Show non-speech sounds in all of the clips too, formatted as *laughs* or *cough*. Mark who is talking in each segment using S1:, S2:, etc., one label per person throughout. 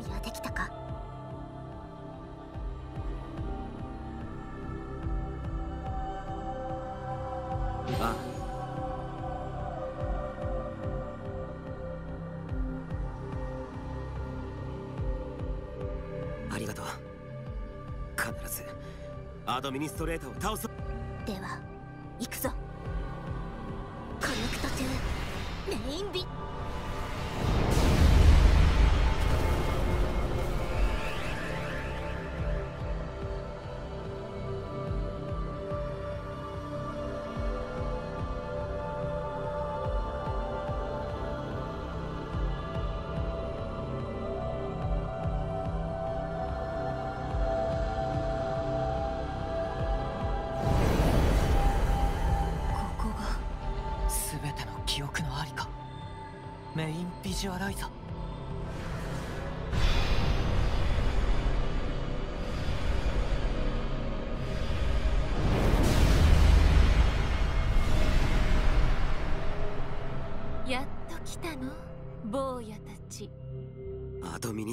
S1: 準備はできたか？
S2: あありがとう。必ずアドミニストレーターを倒そう
S1: では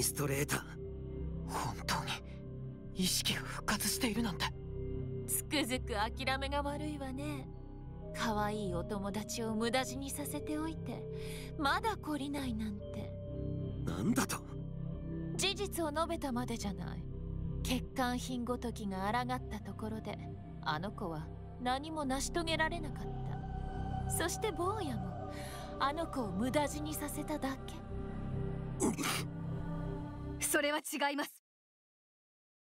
S2: ストレーター。
S3: 本当に意識が復活しているなんて。
S4: つくづく諦めが悪いわね。可愛いお友達を無駄死にさせておいてまだ懲りないなんて。
S2: なんだと？
S4: 事実を述べたまでじゃない。欠陥品ごときが抗ったところであの子は何も成し遂げられなかった。そして坊やもあの子を無駄死にさせただけ
S5: それは違います。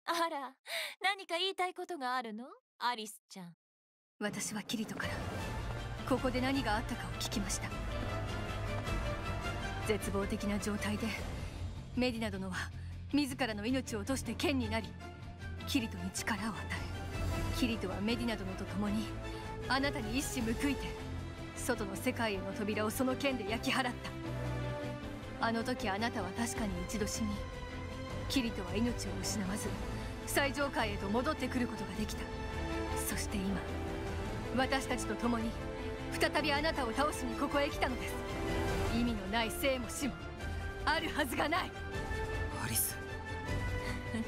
S4: あら何か言いたいことがあるの？アリスちゃん。
S5: 私はキリトからここで何があったかを聞きました。絶望的な状態でメディナ殿は自らの命を落として剣になりキリトに力を与えキリトはメディナ殿と共にあなたに一矢報いて外の世界への扉をその剣で焼き払ったあの時あなたは確かに一度死にキリトは命を失わず最上階へと戻ってくることができた。そして今私たちと共に再びあなたを倒しにここへ来たのです。意味のない生も死もあるはずがない。
S2: アリス。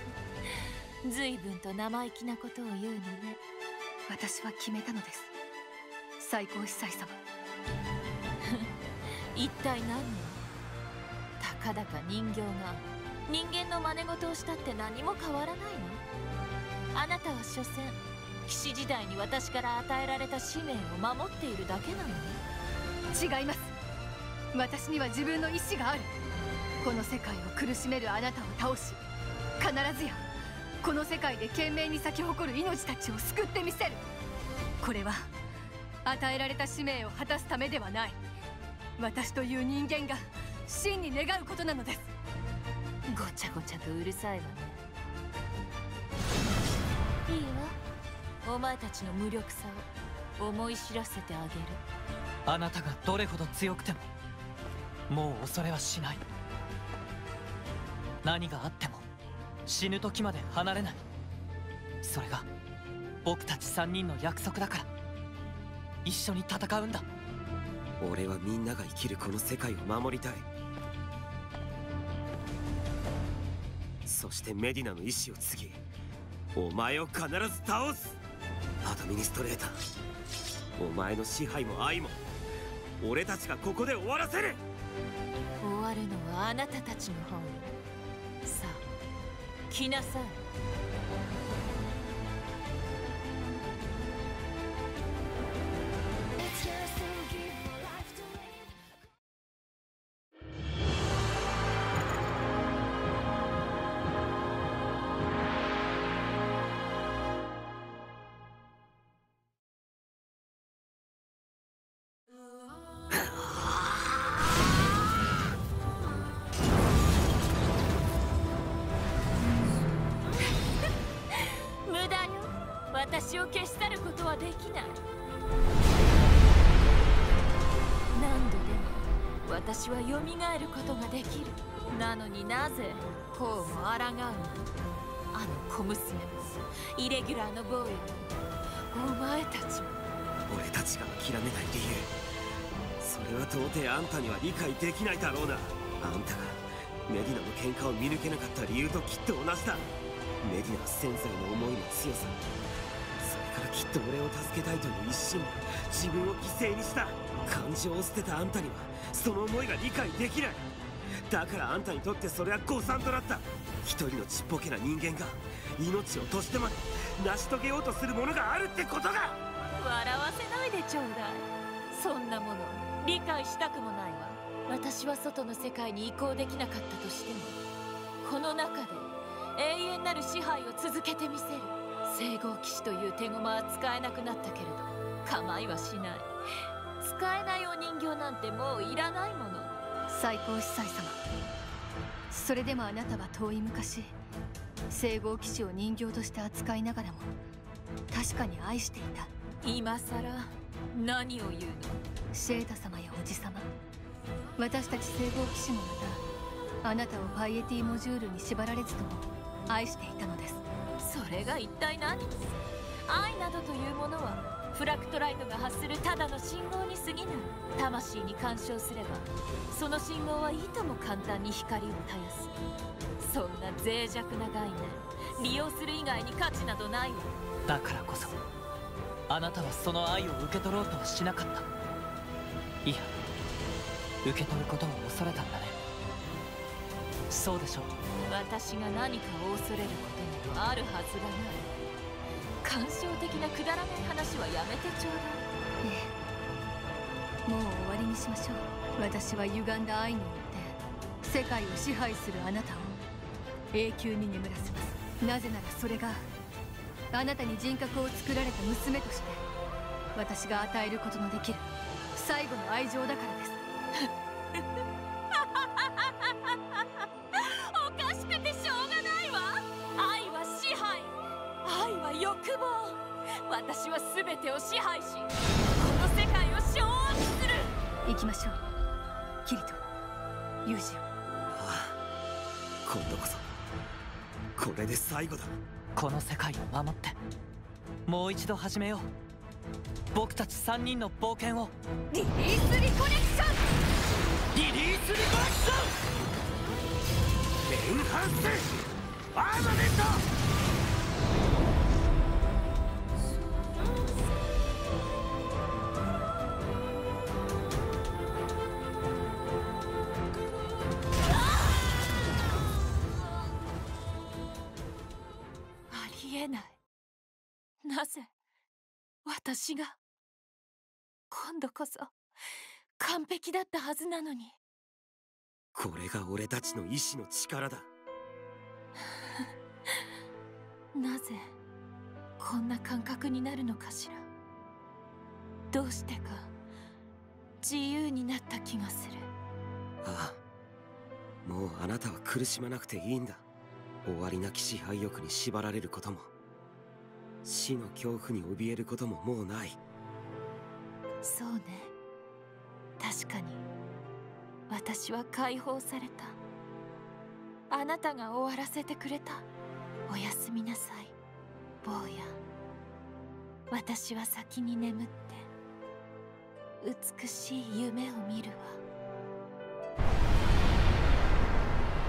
S2: *laughs*
S4: 随分と生意気なことを言うのね。
S5: 私は決めたのです。最高司祭様。*laughs*
S4: 一体何を？たかだか人形が人間の真似事をしたって何も変わらないの？あなたは所詮騎士時代に私から与えられた使命を守っているだけなのね。
S5: 違います。私には自分の意志がある。この世界を苦しめるあなたを倒し必ずやこの世界で懸命に咲き誇る命たちを救ってみせる。これは与えられた使命を果たすためではない。私という人間が真に願うことなのです。
S4: ごちゃごちゃとうるさいわね。いいわ。お前たちの無力さを思い知らせてあげる。
S3: あなたがどれほど強くてももう恐れはしない。何があっても死ぬ時まで離れない。それが僕たち3人の約束だから。一緒に戦うんだ。
S2: 俺はみんなが生きるこの世界を守りたいそしてメディナの意志を継ぎお前を必ず倒す。アドミニストレーターお前の支配も愛も俺たちがここで終わらせる。
S4: 終わるのはあなたたちの方。にさあ来なさい。な。い何度でも私は蘇ることができる。なのになぜこうも抗うの？あの小娘。もイレギュラーの坊やもお前たちも。
S2: 俺たちが諦めない理由。それは到底あんたには理解できないだろうな。あんたがメディナの喧嘩を見抜けなかった理由ときっと同じだ。メディナは潜在の思いの強さ。きっと俺を助けたいという一心。で自分を犠牲にした。感情を捨てたあんたには。その思いが理解できないだからあんたにとってそれは誤算となった。一人のちっぽけな人間が命を賭してまで。成し遂げようとするものがあるってことが。
S4: 笑わせないでちょうだいそんなもの理解したくもないわ。私は外の世界に移行できなかったとしてもこの中で永遠なる支配を続けてみせる。聖号騎士という手駒は使えなくなったけれど構いはしない。使えないお人形なんてもういらないもの。
S5: 最高司祭様。それでもあなたは遠い昔聖号騎士を人形として扱いながらも確かに愛していた。
S4: 今さら何を言うの？
S5: シェータ様やおじ様。私たち聖号騎士もまたあなたをパイエティモジュールに縛られずとも愛していたのです
S4: それが一体何愛などというものはフラクトライトが発するただの信号に過ぎない魂に干渉すればその信号はいとも簡単に光を絶やすそんな脆弱な概念利用する以外に価値などないわ。
S3: だからこそあなたはその愛を受け取ろうとはしなかった。いや受け取ることを恐れたんだね。そうでしょう。
S4: 私が何かを恐れることなどあるはずがない感傷的なくだらない話はやめてちょうだい
S5: ええもう終わりにしましょう私は歪んだ愛によって世界を支配するあなたを永久に眠らせますなぜならそれがあなたに人格を作られた娘として私が与えることのできる最後の愛情だからです。きましょうキリトユージ
S2: ああ今度こそ。これで最後だ。
S3: この世界を守って。もう一度始めよう。僕たち3人の冒険を
S5: リリースリコネクション。
S3: リリースリコレクション。
S2: エンハンスアーマメント。
S4: 私が。今度こそ完璧だったはずなのに。
S2: これが俺たちの意志の力だ。*laughs*
S4: なぜこんな感覚になるのかしら。どうしてか自由になった気がする。
S2: ああ。もうあなたは苦しまなくていいんだ。終わりなき支配欲に縛られることも死の恐怖に怯えることももうない。
S4: そうね。確かに。私は解放された。あなたが終わらせてくれた。おやすみなさい。坊や。私は先に眠って。美しい夢を見るわ。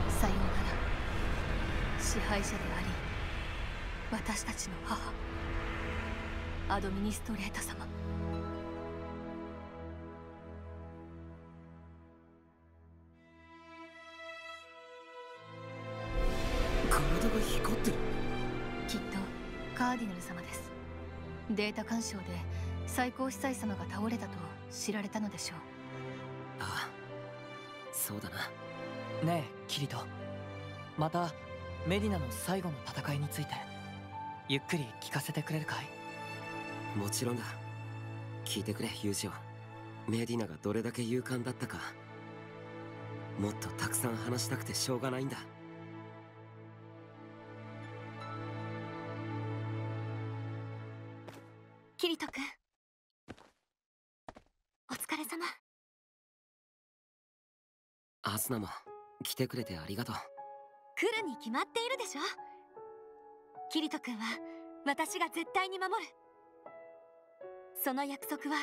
S5: さようなら。支配者であり私たちの母。アドミニストレータ様。
S2: 体が光ってる。
S5: きっとカーディナル様です。データ干渉で最高司祭様が倒れたと知られたのでしょう。
S2: ああそうだな。
S3: ねえキリト。またメディナの最後の戦いについてゆっくり聞かせてくれるかい？
S2: もちろんだ。聞いてくれユージオ。メディナがどれだけ勇敢だったか。もっとたくさん話したくてしょうがないんだ。
S1: キリト君。お疲れ様。
S2: アスナも来てくれてありがとう。
S1: 来るに決まっているでしょ。キリト君は私が絶対に守るその約束は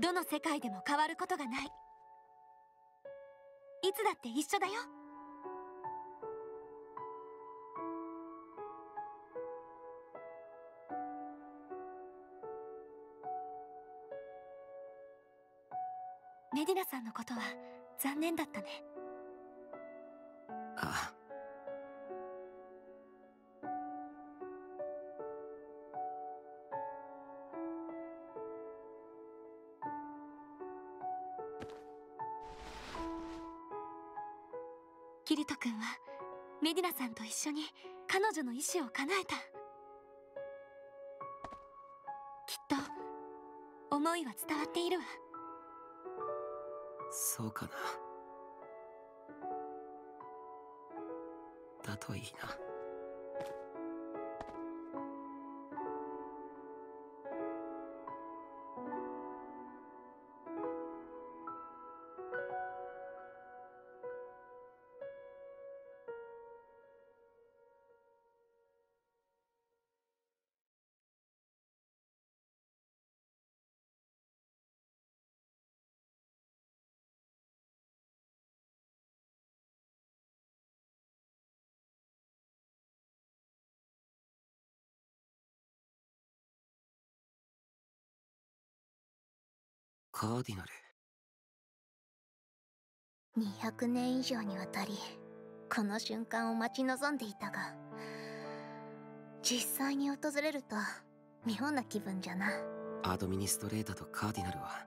S1: どの世界でも変わることがない。いつだって一緒だよ。メディナさんのことは残念だったね。
S2: あ
S1: あイト君はメディナさんと一緒に彼女の意志を叶えた。きっと思いは伝わっているわ。
S2: そうかな。だといいな。カーディナル。
S6: 200年以上にわたりこの瞬間を待ち望んでいたが実際に訪れると妙な気分じゃな。
S2: アドミニストレータとカーディナルは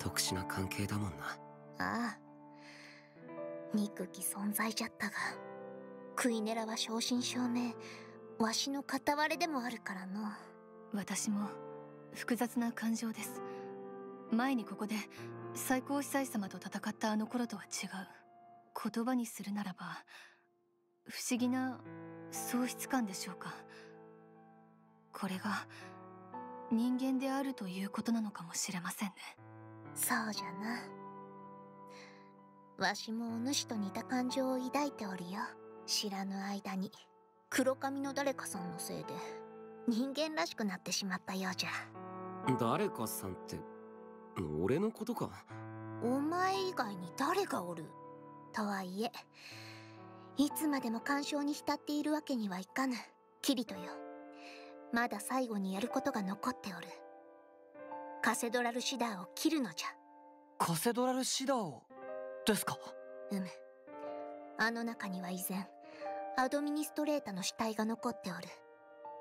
S2: 特殊な関係だもんな。
S6: ああ。憎き存在じゃったがクイネラは正真正銘わしの片割れでもあるからの。
S5: 私も複雑な感情です前にここで最高司祭様と戦ったあの頃とは違う言葉にするならば不思議な喪失感でしょうか。これが人間であるということなのかもしれませんね。
S6: そうじゃな。わしもお主と似た感情を抱いておるよ。知らぬ間に。黒髪の誰かさんのせいで人間らしくなってしまったようじゃ。
S2: 誰かさんって俺のことか？
S6: お前以外に誰がおる？とはいえいつまでも干渉に浸っているわけにはいかぬ。キリトよ。まだ最後にやることが残っておる。カセドラルシダーを切るのじゃ。
S3: カセドラルシダーを？ですか？
S6: うむあの中には以前アドミニストレータの死体が残っておる。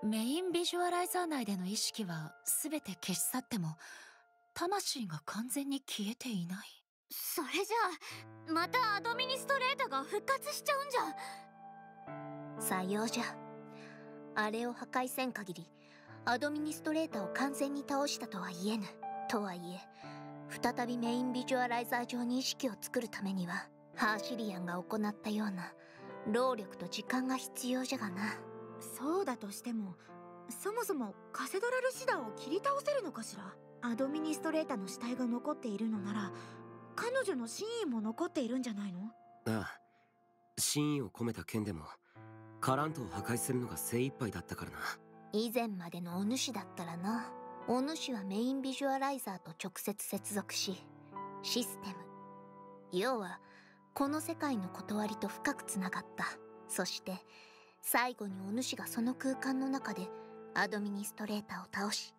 S7: メインビジュアライザー内での意識は全て消し去っても魂が完全に消えていない？
S1: それじゃあまたアドミニストレータが復活しちゃうんじゃ。
S6: さようじゃ。あれを破壊せん限りアドミニストレータを完全に倒したとは言えぬ。とはいえ再びメインビジュアライザー上に意識を作るためにはハーシリアンが行ったような労力と時間が必要じゃがな。
S8: そうだとしてもそもそもカセドラルシダーを切り倒せるのかしら？アドミニストレータの死体が残っているのなら彼女の真意も残っているんじゃないの？
S2: ああ真意を込めた剣でもカラントを破壊するのが精一杯だったからな。
S6: 以前までのお主だったらな。お主はメインビジュアライザーと直接接続しシステム。要はこの世界の断りと深くつながった。そして最後にお主がその空間の中でアドミニストレーターを倒し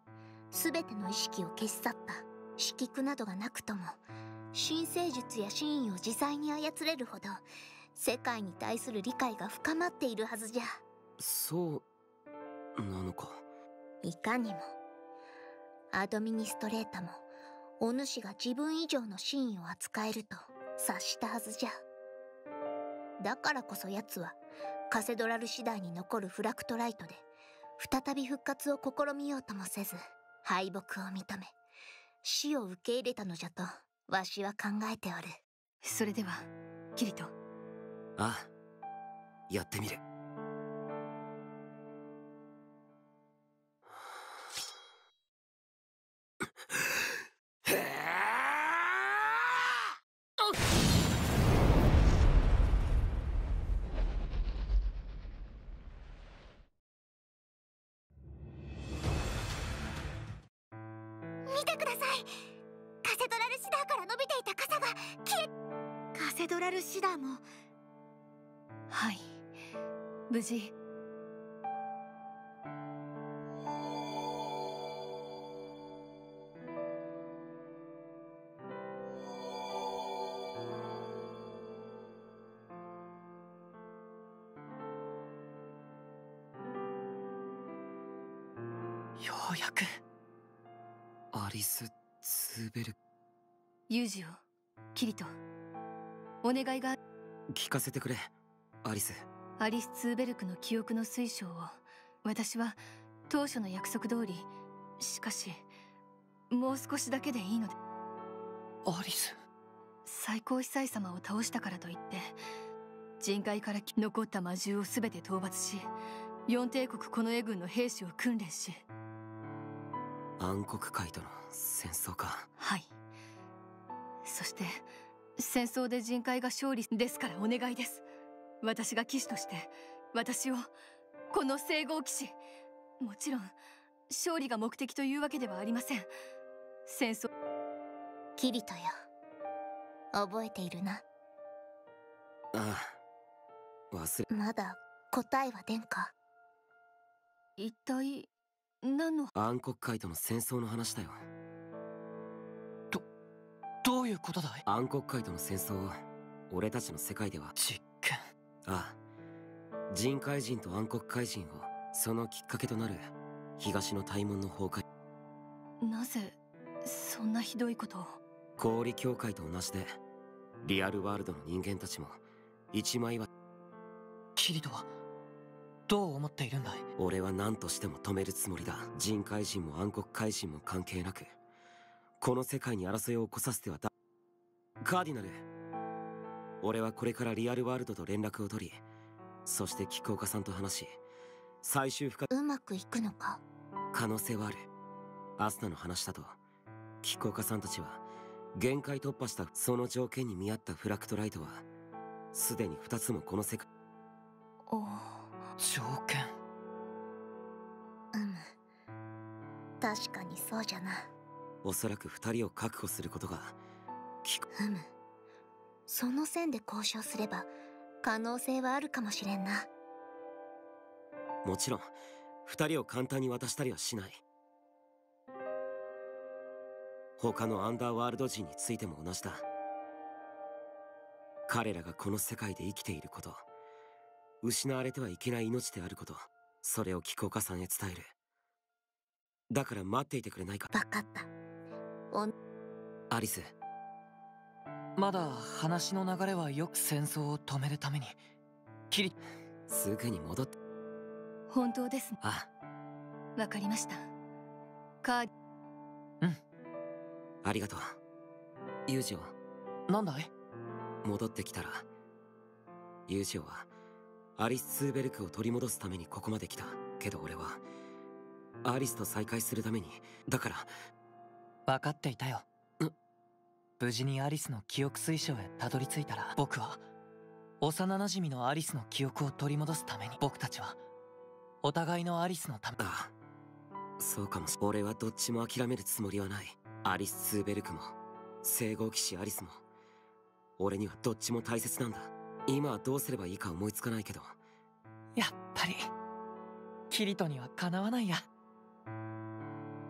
S6: 全ての意識を消し去った。色句などがなくとも新生術や真意を自在に操れるほど世界に対する理解が深まっているはずじゃ。
S2: そうなのか。
S6: いかにもアドミニストレータもお主が自分以上の真意を扱えると察したはずじゃ。だからこそ奴はカセドラル次第に残るフラクトライトで再び復活を試みようともせず敗北を認め死を受け入れたのじゃとわしは考えておる。
S5: それではキリト。
S2: ああやってみる
S3: ようやく。
S2: アリス・ツーベル。
S5: ユージをキリトお願いが。
S2: 聞かせてくれアリス。
S5: アリス・ツーベルクの記憶の水晶を私は当初の約束通り。しかしもう少しだけでいいので。
S3: アリス。
S5: 最高司祭様を倒したからといって人海から残った魔獣を全て討伐し四帝国近衛軍の兵士を訓練し
S2: 暗黒界との戦争か。
S5: はい。そして戦争で人海が勝利ですからお願いです。私が騎士として私をこの聖号騎士。もちろん勝利が目的というわけではありません。戦争。
S6: キリトよ。覚えているな。
S2: ああ。忘れ。
S6: まだ答えは出んか？
S5: 一体何の。
S2: 暗黒界との戦争の話だよ。
S3: どういうことだい？
S2: 暗黒界との戦争は俺たちの世界では。
S3: 実験。
S2: ああ。人海人と暗黒怪人をそのきっかけとなる。東の大門の崩壊。
S5: なぜそんなひどいことを？
S2: 氷協会と同じで。リアルワールドの人間たちも一枚は。
S3: キリトはどう思っているんだい？
S2: 俺は何としても止めるつもりだ。人海人も暗黒怪人も関係なく。この世界に争いを起こさせてはだ。カーディナル。俺はこれからリアルワールドと連絡を取りそして菊岡さんと話し最終不可
S6: うまくいくのか？
S2: 可能性はある。アスナの話だと。菊岡さんたちは限界突破したその条件に見合ったフラクトライトはすでに2つもこの世界
S5: お
S3: 条件。
S6: うむ確かにそうじゃな。
S2: おそらく2人を確保することが。菊
S6: うむその線で交渉すれば可能性はあるかもしれんな。
S2: もちろん。2人を簡単に渡したりはしない。他のアンダーワールド人についても同じだ。彼らがこの世界で生きていること失われてはいけない命であることそれを菊岡さんへ伝える。だから待っていてくれないか。
S6: 分かった。
S2: アリス。
S3: まだ話の流れはよく戦争を止めるためにキリ
S2: すぐに戻って
S5: 本当です
S2: あ
S5: わかりました。カー
S2: ありがとう。ユージオ。
S3: なんだい？
S2: 戻ってきたらユージオはアリス・ツーベルクを取り戻すためにここまで来た。けど俺はアリスと再会するために。だから
S3: 分かっていたよ。無事にアリスの記憶水晶へたどり着いたら僕は幼馴染のアリスの記憶を取り戻すために僕たちはお互いのアリスのため
S2: ああ。そうかも。し俺はどっちも諦めるつもりはない。アリス・ツーベルクも聖号騎士アリスも俺にはどっちも大切なんだ今はどうすればいいか思いつかないけど。
S3: やっぱりキリトにはかなわないや。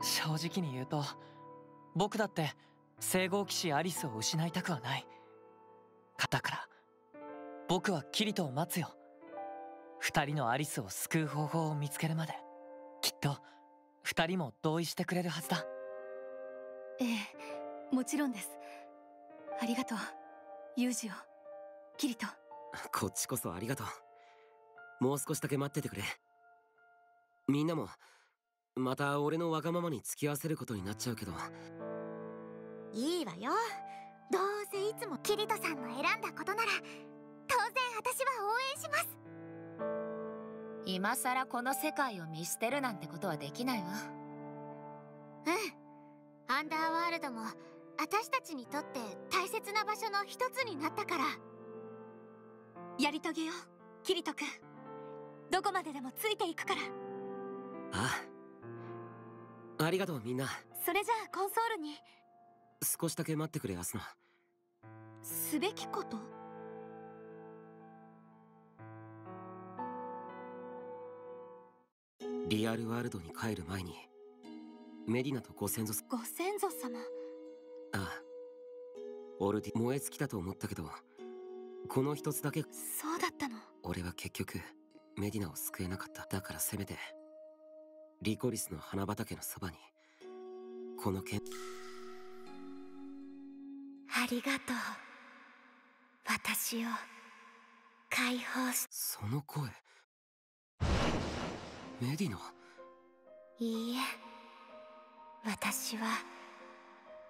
S3: 正直に言うと僕だって聖号騎士アリスを失いたくはない。だから僕はキリトを待つよ。二人のアリスを救う方法を見つけるまできっと二人も同意してくれるはずだ。
S5: ええもちろんです。ありがとう。ユージオキリト *laughs*
S2: こっちこそありがとう。もう少しだけ待っててくれ。みんなもまた俺のわがままに付き合わせることになっちゃうけど。
S8: いいわよ。どうせいつも
S6: キリトさんの選んだことなら当然私は応援します。
S7: 今さらこの世界を見捨てるなんてことはできないわ。
S6: うん。アンダーワールドも私たちにとって大切な場所の一つになったから
S1: やり遂げようキリト君。どこまででもついていくから。
S2: ああありがとうみんな。
S1: それじゃあコンソールに。
S2: 少しだけ待ってくれアスナ
S1: すべきこと？
S2: リアルワールドに帰る前にメディナとご先祖
S1: ご先祖様？
S2: ああオルティ燃え尽きたと思ったけどこの一つだけ。
S1: そうだったの。
S2: 俺は結局メディナを救えなかった。だからせめてリコリスの花畑のそばにこの剣。
S6: ありがとう。私を解放し。
S2: その声。メディナ？
S6: いいえ。私は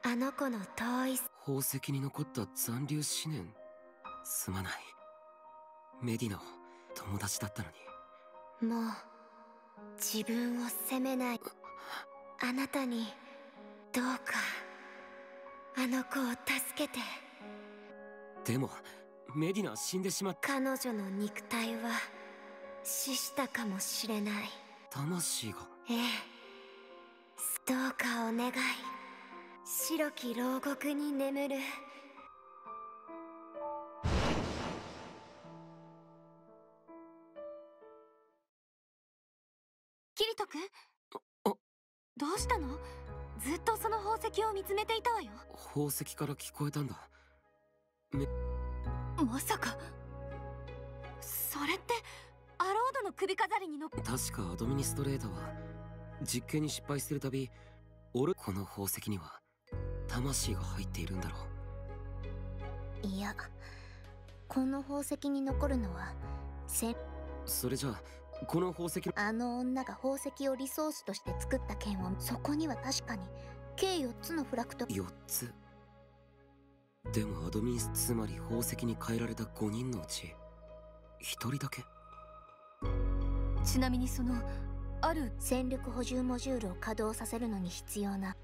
S6: あの子の遠い。
S2: 宝石に残った残留思念すまない。メディナは友達だったのに。
S6: もう自分を責めない。あなたにどうかあの子を助けて。
S2: でもメディナは死んでしまった。
S6: 彼女の肉体は死したかもしれない。
S2: 魂が。
S6: ええ。どうかお願い白き牢獄に眠る
S1: キリト君
S2: あ。
S1: どうしたの？ずっとその宝石を見つめていたわよ。
S2: 宝石から聞こえたんだ。
S5: まさか。
S1: それってアロードの首飾りにの。
S2: 確かアドミニストレーターは実験に失敗するたび俺この宝石には魂が入っているんだろう。
S6: いやこの宝石に残るのはせ
S2: それじゃあこの宝石の
S6: あの女が宝石をリソースとして作った剣をそこには確かに。計4つのフラクト。
S2: 4つ？でもアドミンスつまり宝石に変えられた5人のうち1人だけ？
S5: ちなみにそのある？
S6: 戦力補充モジュールを稼働させるのに必要な。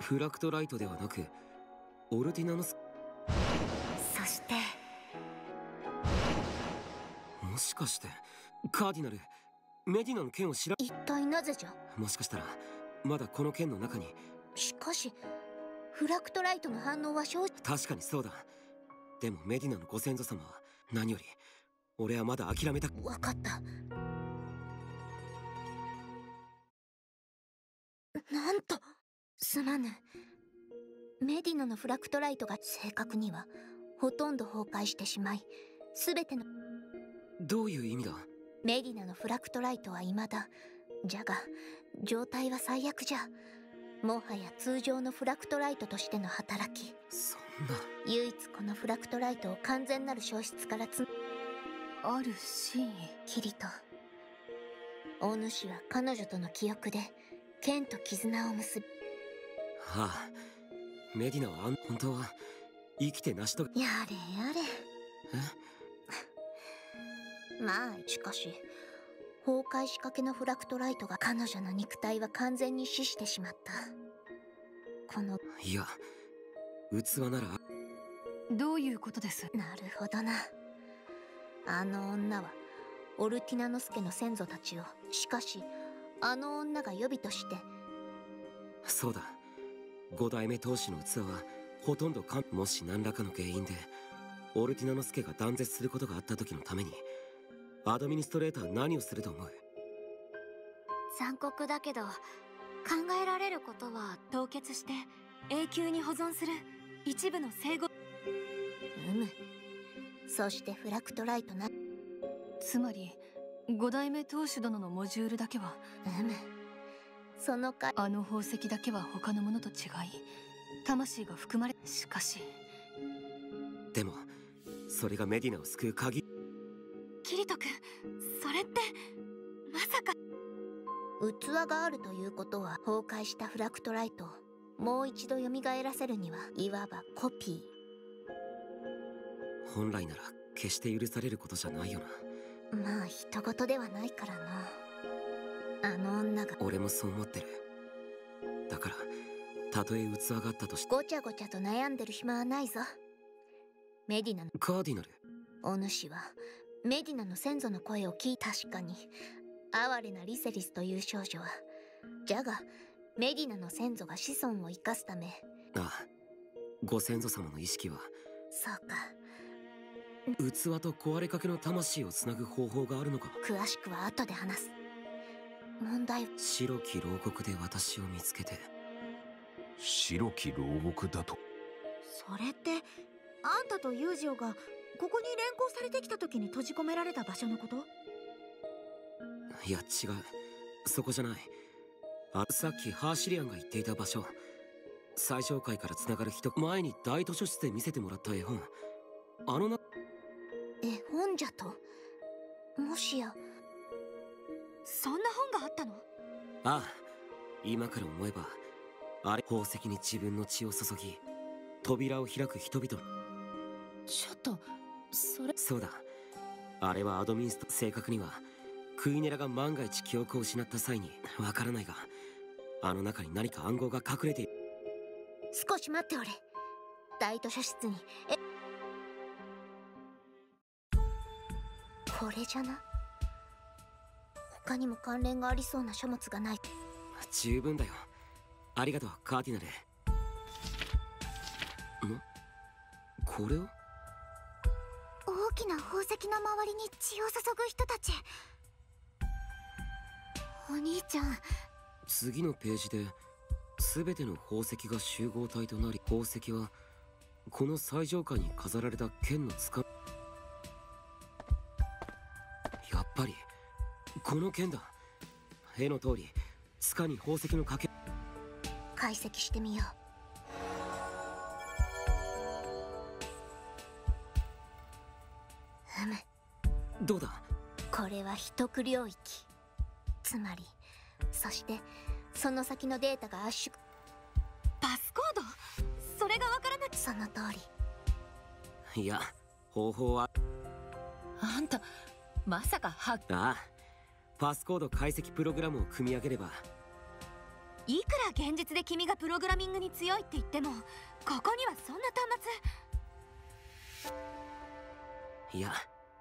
S2: フラクトライトではなくオルティナノス
S6: そして。
S2: もしかしてカーディナルメディナの剣を知ら
S6: 一体なぜじゃ？
S2: もしかしたらまだこの剣の中に。
S6: しかしフラクトライトの反応は生じ
S2: 確かにそうだ。でもメディナのご先祖様は何より俺はまだ諦めた
S6: 分かった。なんとすまぬ。メディナのフラクトライトが正確にはほとんど崩壊してしまい全ての
S2: どういう意味だ？
S6: メディナのフラクトライトは未だ。じゃが状態は最悪じゃ。もはや通常のフラクトライトとしての働き。
S2: そんな。
S6: 唯一このフラクトライトを完全なる消失からつ
S5: ある真意
S6: キリト大主は彼女との記憶で剣と絆を結び。
S2: はあ。メディナは本当は生きて成し遂げ
S6: やれやれ。
S2: え？
S6: まあしかし崩壊しかけのフラクトライトが彼女の肉体は完全に死してしまった。この
S2: いや器なら？
S5: どういうことです？
S6: なるほどな。あの女はオルティナノスケの先祖たちをしかしあの女が予備として。
S2: そうだ。五代目当主の器はほとんどかんもし何らかの原因でオルティナノスケが断絶することがあった時のためにアドミニストレーターは何をすると思う？
S1: 残酷だけど考えられることは凍結して永久に保存する一部の整合。
S6: うむ。そしてフラクトライトな。う
S5: つまり五代目当主殿のモジュールだけは。
S6: む。そのか
S5: あの宝石だけは他のものと違い魂が含まれしかし。
S2: でもそれがメディナを救う鍵
S1: キリト君それってまさか。
S6: 器があるということは崩壊したフラクトライトをもう一度蘇らせるにはいわばコピ
S2: 本来なら決して許されることじゃないよな。
S6: ーまあ人事ではないからな。あの女が。
S2: 俺もそう思ってる。だからたとえ器があったとして
S6: ごちゃごちゃと悩んでる暇はないぞ。メディナの。
S2: カーディナル。
S6: お主はメディナの先祖の声を聞い確かに。哀れなリセリスという少女は。じゃがメディナの先祖が子孫を生かすため。
S2: ああご先祖様の意識は。
S6: そうか。
S2: 器と壊れかけの魂をつなぐ方法があるのか。
S6: 詳しくは後で話す。問題は。
S2: 白き牢獄で私を見つけて。
S9: 白き牢獄だと。
S8: それってあんたとユージオがここに連行されてきた時に閉じ込められた場所のこと？
S2: いや違う。そこじゃない。あさっきハーシリアンが言っていた場所。最上階からつながる人前に大図書室で見せてもらった絵本。あのな
S6: 絵本じゃと？もしや？
S1: そんな本があったの？
S2: ああ今から思えばあれ宝石に自分の血を注ぎ扉を開く人々。
S7: ちょっとそれ。
S2: そうだ。あれはアドミンスト正確にはクイネラが万が一記憶を失った際にわからないがあの中に何か暗号が隠れている。
S6: 少し待っておれ。大図書室に。え。これじゃな。他にも関連がありそうな書物がない。
S2: 十分だよ。ありがとうカーティナル。ん？これを？
S8: 大きな宝石の周りに血を注ぐ人たち。お兄ちゃん。
S2: 次のページで全ての宝石が集合体となり宝石はこの最上階に飾られた剣の塚やっぱりこの剣だ。絵の通り塚に宝石のかけ。
S6: 解析してみよう
S2: どうだ？
S6: これは一区領域。つまりそしてその先のデータが圧縮。
S1: パスコード？それがわからなく
S6: その通り。
S2: いや方法は
S7: あんたまさかは
S2: ああパスコード解析プログラムを組み上げれば。
S1: いくら現実で君がプログラミングに強いって言ってもここにはそんな端
S2: いや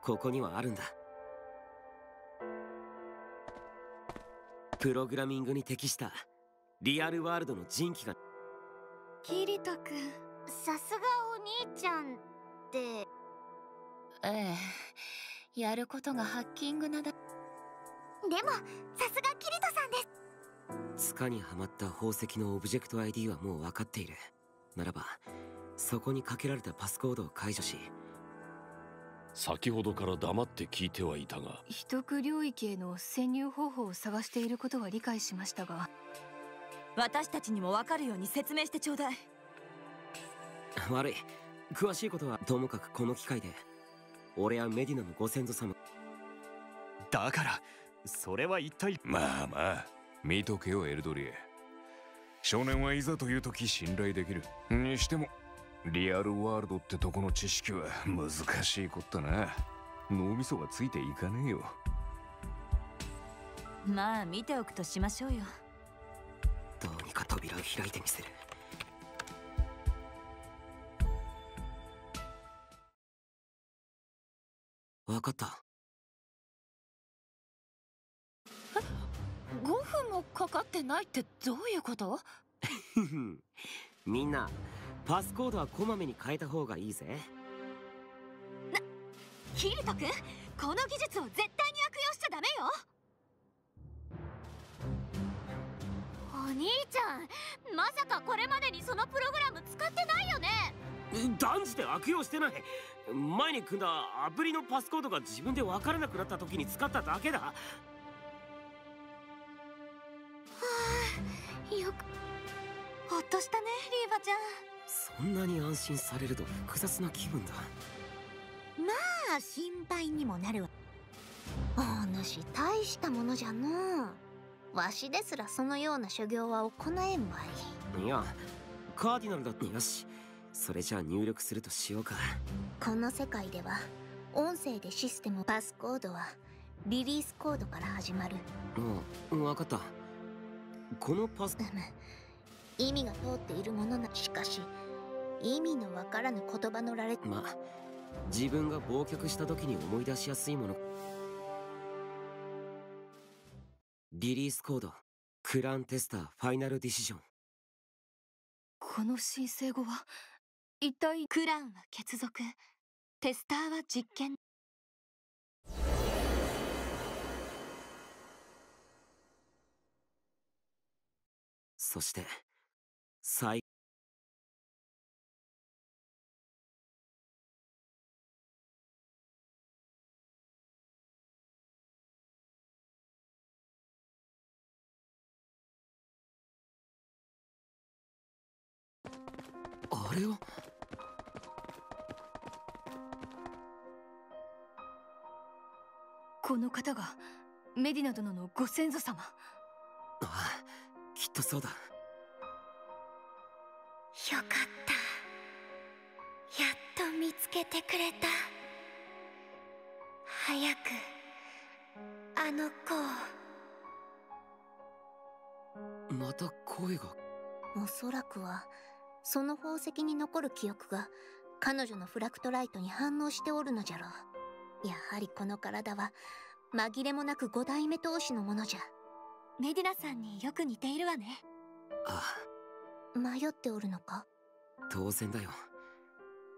S2: ここにはあるんだ。プログラミングに適したリアルワールドの人気が。
S1: 末キリト君
S8: さすがお兄ちゃんって。
S7: ええ。やることがハッキングなだ。
S8: でもさすがキリトさんです。
S2: 塚にはまった宝石のオブジェクト ID はもう分かっている。ならばそこにかけられたパスコードを解除し
S9: 先ほどから黙って聞いてはいたが
S5: 一区領域への潜入方法を探していることは理解しましたが。
S1: 私たちにも分かるように説明してちょうだい。
S2: 悪い。詳しいことはともかくこの機会で。俺やメディナのご先祖様。
S10: だからそれは一体
S9: まあまあ見とけよエルドリエ。少年はいざという時信頼できる。にしてもリアルワールドってとこの知識は難しいことだな。脳みそがついていかねえよ。
S1: まあ見ておくとしましょうよ。
S2: どうにか扉を開いてみせる。分かった。
S7: 5分もかかってないってどういうこと？
S2: みんなパスコードはこまめに変えた方がいいぜ。
S1: キリト君？この技術を絶対に悪用しちゃダメよ。
S4: お兄ちゃんまさかこれまでにそのプログラム使ってないよね？
S2: 断じて悪用してない。前に組んだアプリのパスコードが自分で分からなくなった時に使っただけだ。
S1: よくほっとしたねリーバちゃん
S2: そんなに安心されると複雑な気分だ。
S8: まあ心配にもなるわ。
S6: お主大したものじゃのう。わしですらそのような修行は行えんばい。
S2: いやカーディナルだってよしそれじゃあ入力するとしようか。
S6: この世界では音声でシステムパスコードはリリースコードから始まる。
S2: うん分かった。このパス
S6: うむ意味が通っているものなしかし意味のわからぬ言葉の羅列
S2: まあ自分が忘却した時に思い出しやすいもの。リリースコード。クランテスターファイナルディシジョン。
S5: この申請語は一体
S1: クランは血族テスターは実験？
S2: そして最あれは？
S5: この方がメディナ殿のご先祖様。
S2: ああきっとそうだ。
S6: よかった。やっと見つけてくれた。早くあの子
S2: を。また声が。
S6: おそらくはその宝石に残る記憶が彼女のフラクトライトに反応しておるのじゃろう。やはりこの体は紛れもなく五代目当主のものじゃ。
S1: メディナさんによく似ているわね。
S2: あ
S6: あ迷っておるのか？
S2: 当然だよ。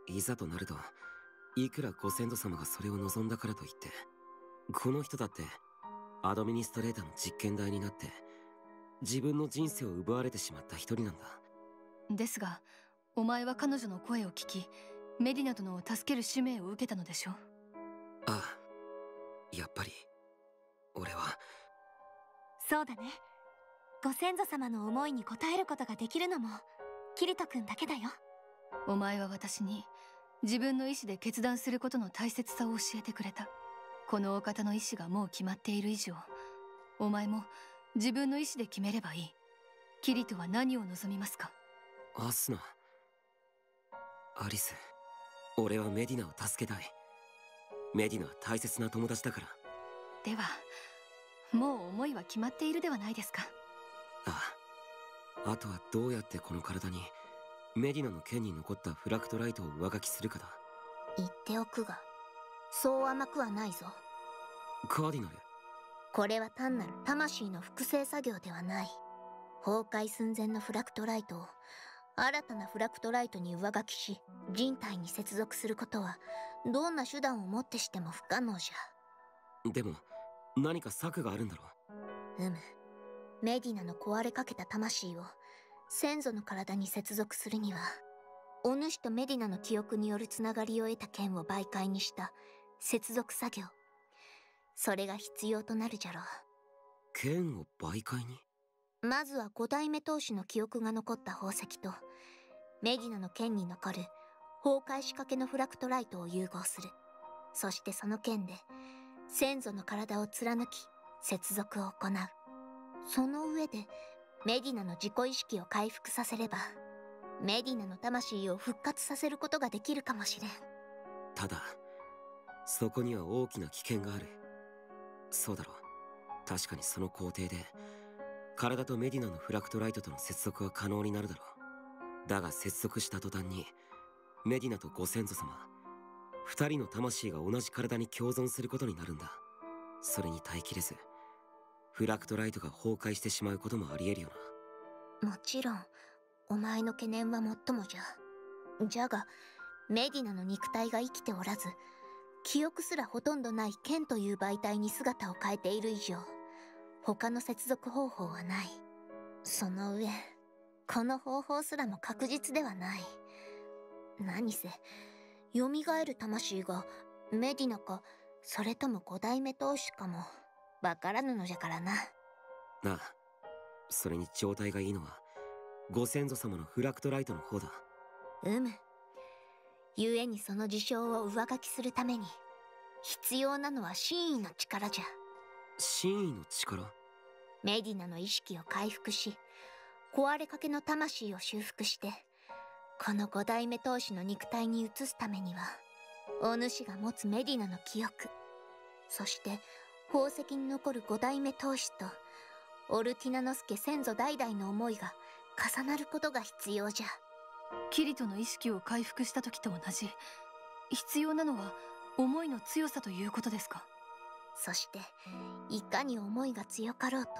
S2: いざとなるといくらご先祖様がそれを望んだからといってこの人だってアドミニストレーターの実験台になって自分の人生を奪われてしまった一人なんだ。
S5: ですがお前は彼女の声を聞きメディナ殿を助ける使命を受けたのでしょ
S2: ああやっぱり俺は。
S1: そうだねご先祖様の思いに応えることができるのもキリト君だけだよ。
S5: お前は私に自分の意志で決断することの大切さを教えてくれた。このお方の意志がもう決まっている以上。お前も自分の意志で決めればいい。キリトは何を望みますか？
S2: アスナ。アリス。俺はメディナを助けたい。メディナは大切な友達だから。
S5: ではもう思いは決まっているではないですか？
S2: あああとはどうやってこの体にメディナの剣に残ったフラクトライトを上書きするかだ。
S6: 言っておくがそう甘くはないぞ。
S2: カーディナル。
S6: これは単なる魂の複製作業ではない。崩壊寸前のフラクトライトを新たなフラクトライトに上書きし人体に接続することはどんな手段をもってしても不可能じ
S2: ゃ。でも何か策があるんだろ
S6: う。うむメディナの壊れかけた魂を先祖の体に接続するにはお主とメディナの記憶によるつながりを得た剣を媒介にした接続作業。それが必要となるじゃろう。
S2: 剣を媒介に
S6: まずは五代目当主の記憶が残った宝石とメディナの剣に残る崩壊しかけのフラクトライトを融合する。そしてその剣で先祖の体を貫き接続を行う。その上でメディナの自己意識を回復させればメディナの魂を復活させることができるかもしれん。
S2: ただそこには大きな危険がある。そうだろう。確かにその工程で体とメディナのフラクトライトとの接続は可能になるだろう。だが接続した途端にメディナとご先祖様二人の魂が同じ体に共存することになるんだ。それに耐えきれずフラクトライトが崩壊してしまうこともありえるよ
S6: な。もちろんお前の懸念はもっともじゃ。じゃがメディナの肉体が生きておらず記憶すらほとんどない剣という媒体に姿を変えている以上他の接続方法はない。その上この方法すらも確実ではない。何せ蘇る魂がメディナかそれとも五代目当主かもわからぬのじゃからな。
S2: なあそれに状態がいいのはご先祖様のフラクトライトの方だ。
S6: うむ。故にその事象を上書きするために必要なのは真意の力じゃ。
S2: 真意の力？
S6: メディナの意識を回復し壊れかけの魂を修復してこの五代目当主の肉体に移すためにはお主が持つメディナの記憶そして宝石に残る五代目当主とオルティナノスケ先祖代々の思いが重なることが必要じゃ。
S5: キリトの意識を回復した時と同じ。必要なのは思いの強さということですか？
S6: そしていかに思いが強かろうと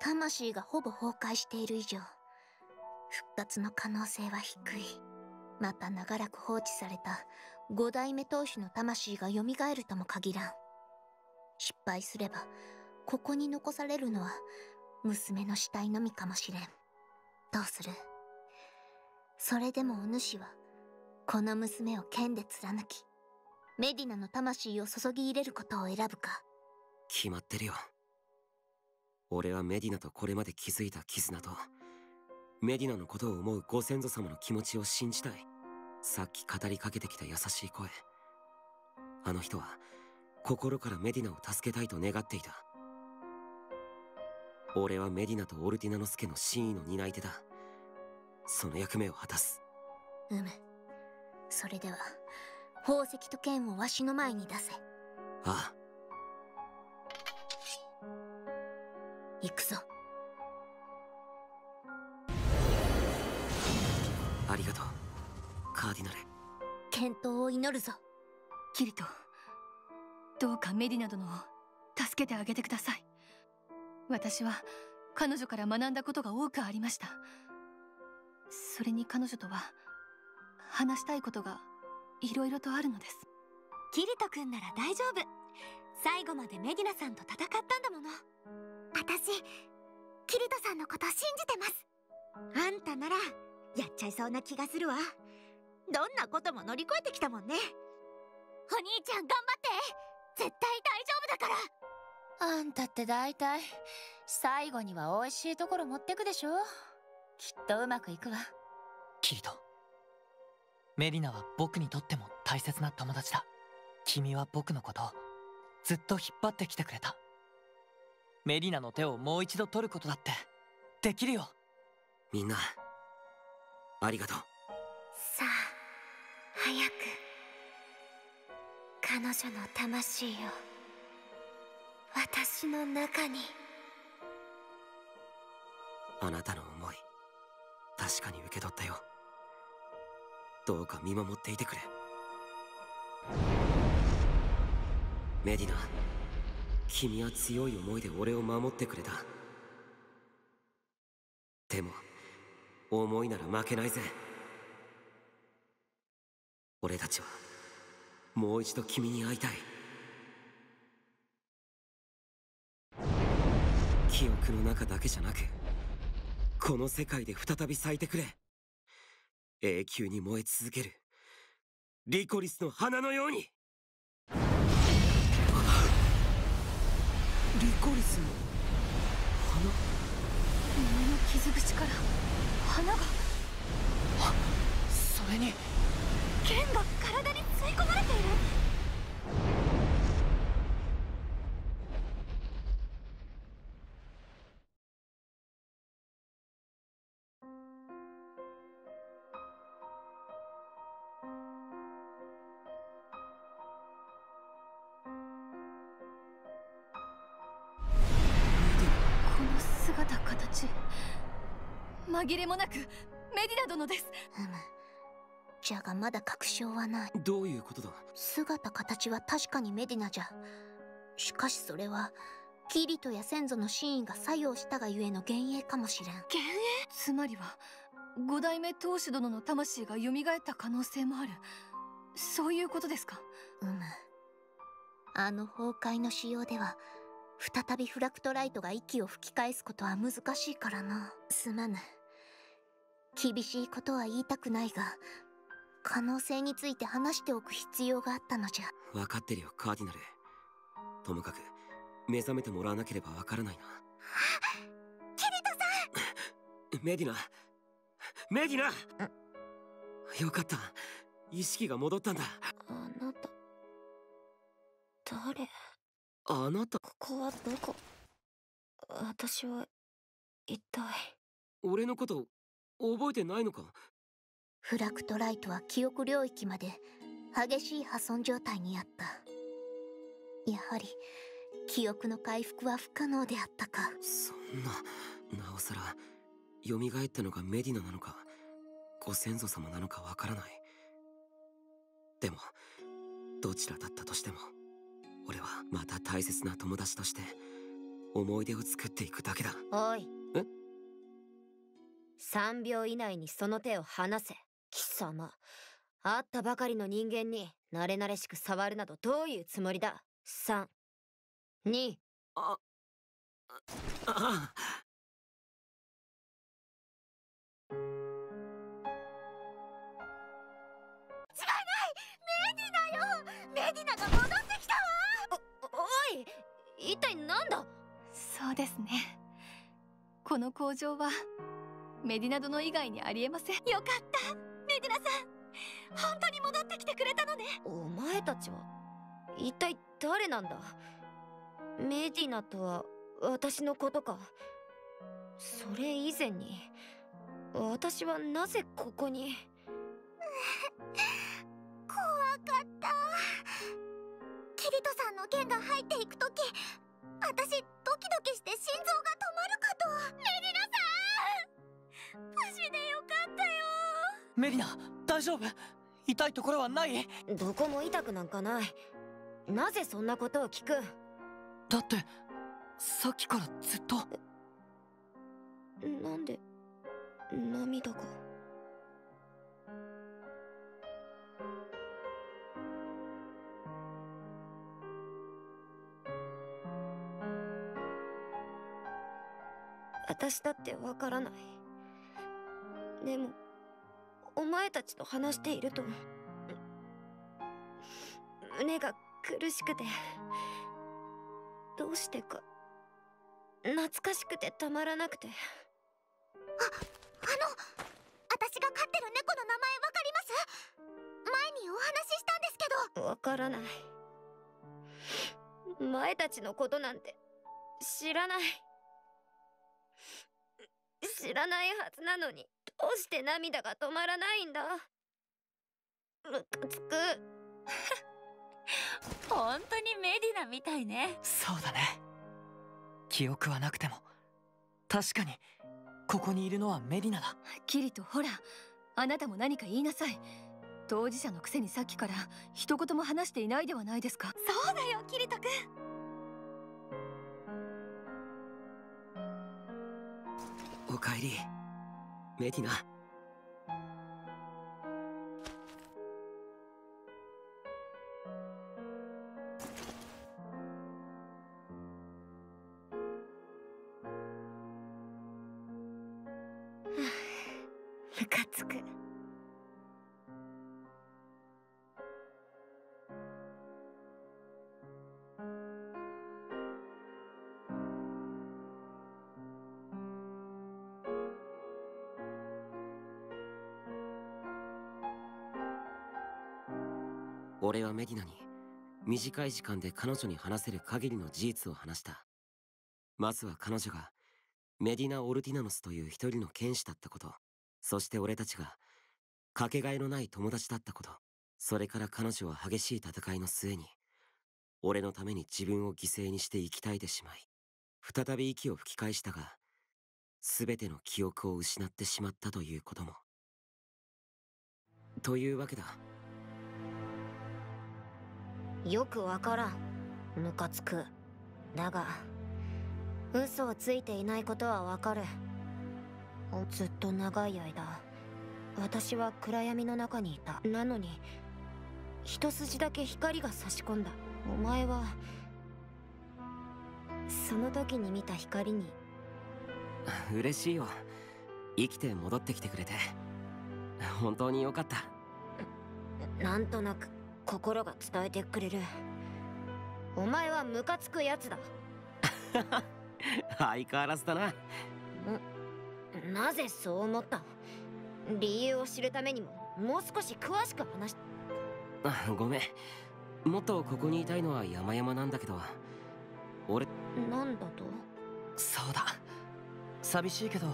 S6: 魂がほぼ崩壊している以上復活の可能性は低い。また長らく放置された五代目当主の魂が蘇るとも限らん失敗すればここに残されるのは娘の死体のみかもしれん。どうする？それでもお主はこの娘を剣で貫きメディナの魂を注ぎ入れることを選ぶか？
S2: 決まってるよ。俺はメディナとこれまで築いた絆とメディナのことを思うご先祖様の気持ちを信じたい。さっき語りかけてきた優しい声。あの人は心からメディナを助けたいと願っていた。俺はメディナとオルティナノスケの真意の担い手だ。その役目を果たす。
S6: うむ。それでは宝石と剣をわしの前に出せ。
S2: ああ。
S6: 行くぞ。
S2: ありがとうカーディナル。
S6: 健闘を祈るぞ。
S5: キリトどうかメディナ殿を助けてあげてください。私は彼女から学んだことが多くありました。それに彼女とは話したいことがいろいろとあるのです。
S1: キリト君なら大丈夫。最後までメディナさんと戦ったんだもの。
S8: 私キリトさんのこと信じてます。あんたならやっちゃいそうな気がするわ。どんなことも乗り越えてきたもんね。
S1: お兄ちゃん頑張って。絶対大丈夫だから。
S7: あんたって大体最後には美味しいところ持ってくでしょ？きっとうまくいくわ。
S3: キリトメリナは僕にとっても大切な友達だ。君は僕のことをずっと引っ張ってきてくれた。メリナの手をもう一度取ることだってできるよ。
S2: みんなありがとう。
S8: さあ早く彼女の魂を私の中に。
S2: あなたの思い確かに受け取ったよ。どうか見守っていてくれ。メディナ君は強い思いで俺を守ってくれた。でも思いなら負けないぜ。俺たちはもう一度君に会いたい。記憶の中だけじゃなくこの世界で再び咲いてくれ。永久に燃え続ける。リコリスの花のように。リコリスの花？
S5: 胸の傷口から花が。
S3: それに。
S1: 剣が体に吸い込まれている。
S5: この姿形。紛れもなくメディナ殿です。
S6: うむ。じゃがまだ確証はない。
S2: どういうことだ？
S6: 姿形は確かにメディナじゃ。しかしそれはキリトや先祖の真意が作用したがゆえの幻影かもしれん。
S1: 幻
S5: つまりは五代目当主殿の魂が蘇った可能性もある。そういうことですか？
S6: うむあの崩壊の仕様では再びフラクトライトが息を吹き返すことは難しいからな。すまぬ。厳しいことは言いたくないが可能性について話しておく必要があったのじゃ。
S2: 分かってるよカーディナル。ともかく目覚めてもらわなければわからないな。
S8: キリト *laughs*
S2: メディナ！メディナ！よかった。意識が戻ったんだ。
S8: さんあなた。誰？
S2: あなた。
S8: ここはどこ？私は一体。
S2: 俺のこと覚えてないのか？
S6: フラクトライトは記憶領域まで激しい破損状態にあった。やはり記憶の回復は不可能であったか。
S2: そんななおさら蘇ったのがメディナなのかご先祖様なのかわからない。でもどちらだったとしても俺はまた大切な友達として思い出を作っていくだけだ。
S11: おい。
S2: え
S11: ？3秒以内にその手を離せ貴様。会ったばかりの人間に慣れ慣れしく触るなどどういうつもりだ？32
S2: ああ
S8: メディナよメディナが戻ってきたわ
S11: おおい一体なんだ
S5: そうですねこの工場はメディナ殿以外にありえません
S1: よかったメディナさん本当に戻ってきてくれたのね。
S11: お前たちは一体誰なんだ？メディナとは私のことか？それ以前に。私はなぜここに？*laughs*
S6: 怖かった。キリトさんの剣が入っていく時私ドキドキして心臓が止まるかと。メディナさん！無事でよかったよ
S3: メリナ大丈夫？痛いところはない？
S11: どこも痛くなんかない。なぜそんなことを聞く？
S3: だってさっきからずっと。
S11: なんで涙が？私だってわからない。でもお前たちと話していると。胸が苦しくて。どうしてか。懐かしくてたまらなくて。
S6: ああの私が飼ってる猫の名前わかります？前にお話ししたんですけど。
S11: わからない。前たちのことなんて。知らない。知らないはずなのにどうして涙が止まらないんだ？ムカつく。*laughs*
S7: 本当にメディナみたいね。
S3: そうだね。記憶はなくても。確かにここにいるのはメディナだ。
S5: キリトほらあなたも何か言いなさい。当事者のくせにさっきから一言も話していないではないですか。
S1: そうだよキリト君。
S2: おかえりメティナ。俺はメディナに短い時間で彼女に話せる限りの事実を話した。まずは彼女がメディナ・オルティナノスという一人の剣士だったこと。そして俺たちがかけがえのない友達だったこと。それから彼女は激しい戦いの末に俺のために自分を犠牲にして生き絶えてしまい再び息を吹き返したが全ての記憶を失ってしまったということも。というわけだ。
S11: よくわからん。ムカつく。だが嘘をついていないことはわかる。ずっと長い間私は暗闇の中にいた。なのに一筋だけ光が差し込んだ。お前はその時に見た光に。
S2: 嬉しいよ生きて戻ってきてくれて。本当によかった。
S11: なんとなく心が伝えてくれる。お前はムカつくやつだ。*laughs*
S2: 相変わらずだな。
S11: なぜそう思った？理由を知るためにももう少し詳しく話し
S2: あ *laughs* ごめん。もっとここにいたいのは山々なんだけど。俺
S11: なんだと？
S3: そうだ。寂しいけど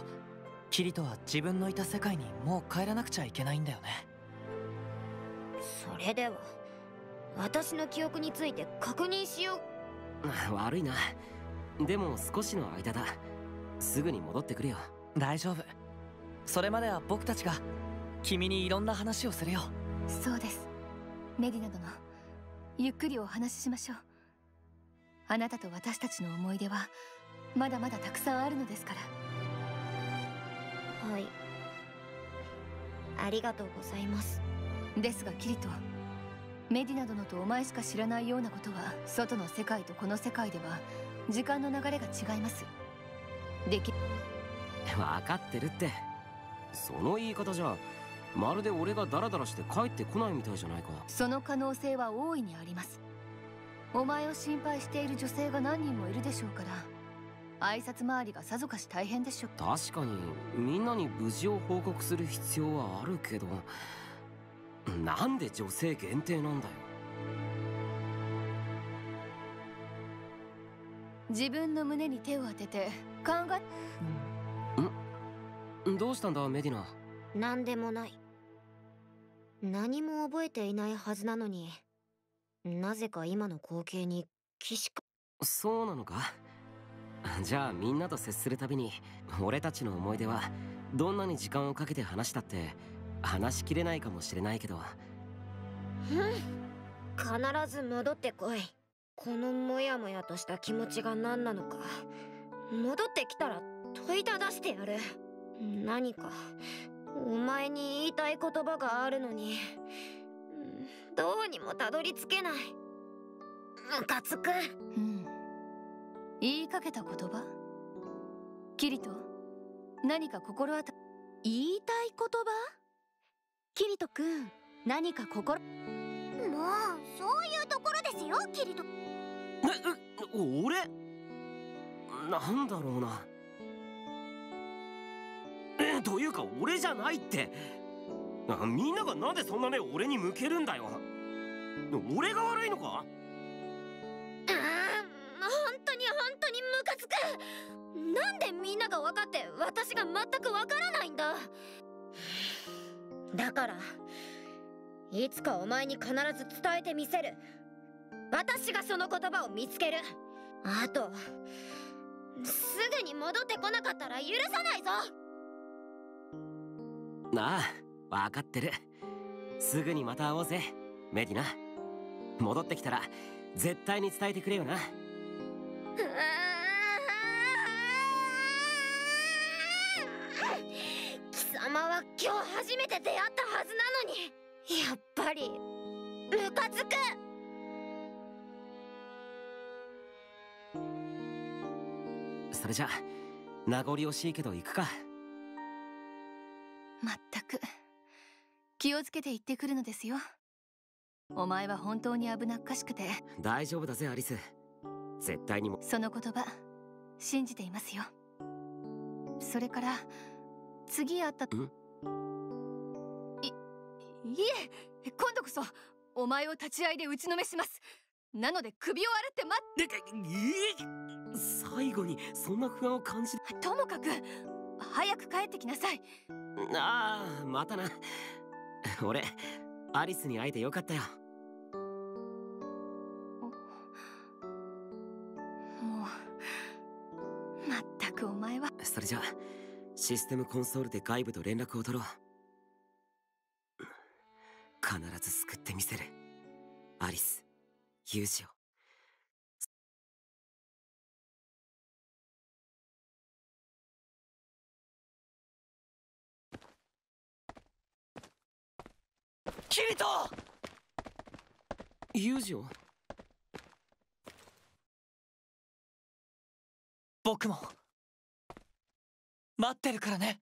S3: キリトは自分のいた世界にもう帰らなくちゃいけないんだよね。
S11: それでは私の記憶について確認しよ
S2: う。*laughs* 悪いな。でも少しの間だ。すぐに戻ってくるよ。
S3: 大丈夫。それまでは僕たちが君にいろんな話をするよ。
S5: そうです。メディナ殿ゆっくりお話ししましょう。あなたと私たちの思い出はまだまだたくさんあるのですから。
S11: はい。ありがとうございます。
S5: ですがキリトメディナ殿とお前しか知らないようなことは外の世界とこの世界では時間の流れが違います。でき
S2: 分かってるって。その言い方じゃまるで俺がダラダラして帰ってこないみたいじゃないか。
S5: その可能性は大いにあります。お前を心配している女性が何人もいるでしょうから挨拶回りがさぞかし大変でしょ
S2: 確かにみんなに無事を報告する必要はあるけどなんで女性限定なんだよ。
S5: 自分の胸に手を当てて考
S2: えん。どうしたんだメディナ。
S11: 何でもない。何も覚えていないはずなのになぜか今の光景に既視感
S2: そうなのか？*laughs* じゃあみんなと接するたびに俺たちの思い出はどんなに時間をかけて話したって話しきれないかもしれないけど。
S11: 必ず戻ってこい。このモヤモヤとした気持ちが何なのか。戻ってきたら問いただしてやる。何かお前に言いたい言葉があるのに。どうにもたどり着けない。ムカつく
S5: うん。言いかけた言葉？キリト何か心当た
S8: 言いたい言葉？キリト君何か心？もう
S6: そういうところですよキリト。
S2: え俺？なんだろうな。えというか俺じゃないって。みんながなんでそんな目を俺に向けるんだよ。俺が悪いのか？
S11: ああ本当に本当にムカつく。なんでみんなが分かって私が全く分からないんだ？だからいつかお前に必ず伝えてみせる。私がその言葉を見つける。あとすぐに戻ってこなかったら許さないぞ。
S2: なあ分かってる。すぐにまた会おうぜ。メディナ戻ってきたら絶対に伝えてくれよな
S11: は今日初めて出会ったはずなのに。やっぱりムカつく。
S2: それじゃ名残惜しいけど行くか。
S5: まったく気をつけて行ってくるのですよ。お前は本当に危なっかしくて。
S2: 大丈夫だぜアリス。絶対にも。
S5: その言葉信じていますよ。それから次会ったいいえ今度こそお前を立ち会いで打ちのめします。なので首を洗って待
S2: って。最後にそんな不安を感じ
S5: ともかく早く帰ってきなさい
S2: ああまたな俺アリスに会えてよかったよ
S5: もうまったくお前は
S2: それじゃあシステムコンソールで外部と連絡を取ろう。必ず救ってみせる。アリス勇士を
S3: キリト！
S2: ユージを
S3: 僕も待ってるからね。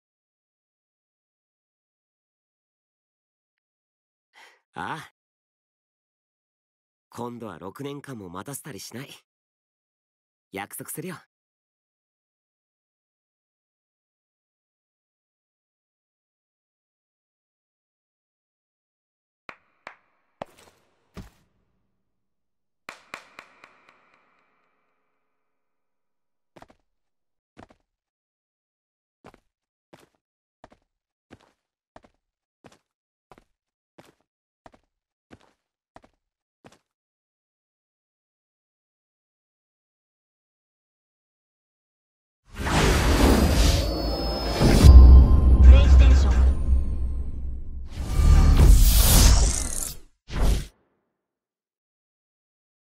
S2: ああ。今度は6年間も待たせたりしない。約束するよ。